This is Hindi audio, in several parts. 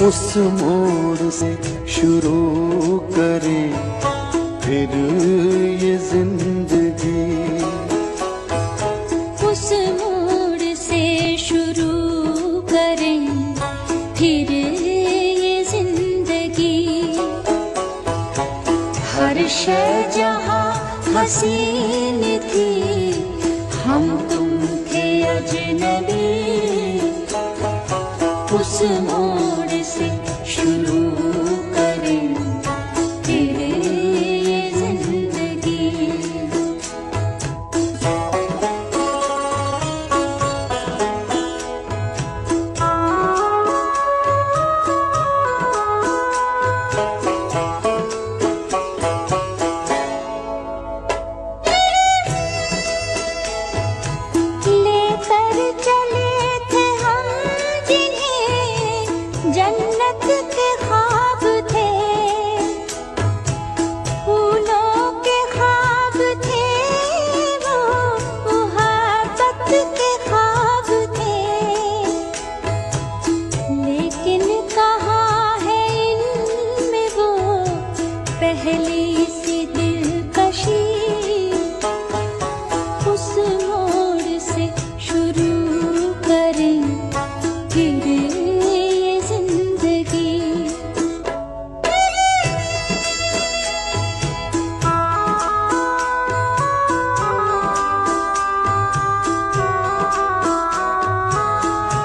उस मोड़ से शुरू करें, फिर ये ज़िंदगी। उस मोड़ से शुरू करें, फिर ये ज़िंदगी। हर शय जहाँ हसीन थी, हम तुम थे अजनबी। उस मोड़ से शुरू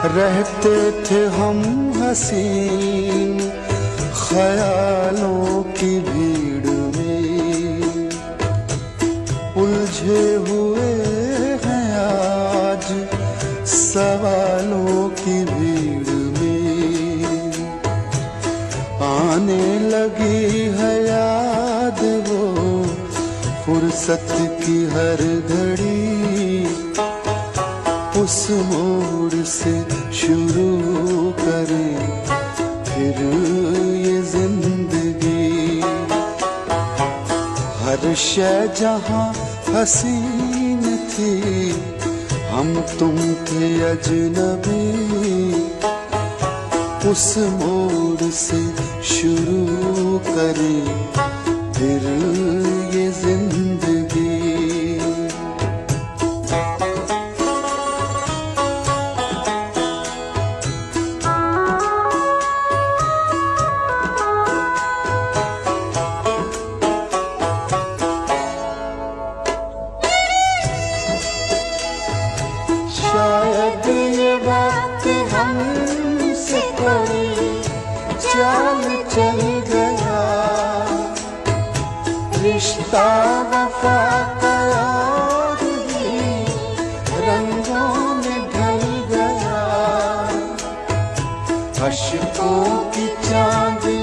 रहते थे हम हसीन, ख्यालों की भीड़ में। उलझे हुए हैं आज सवालों की भीड़ में। आने लगी है याद वो, फुर्सत की हर घड़ी उस मोड़ से शुरू करें, फिर ये ज़िंदगी। हर शय जहाँ हसीन थी, हम तुम थे अजनबी। उस मोड़ से शुरू करें, फिर ये ज़िंदगी। शायद ये वक्त हमसे कोई चाल चल गया। रिश्ता वफा का रंगों में ढल गया। अशकों की चांदनी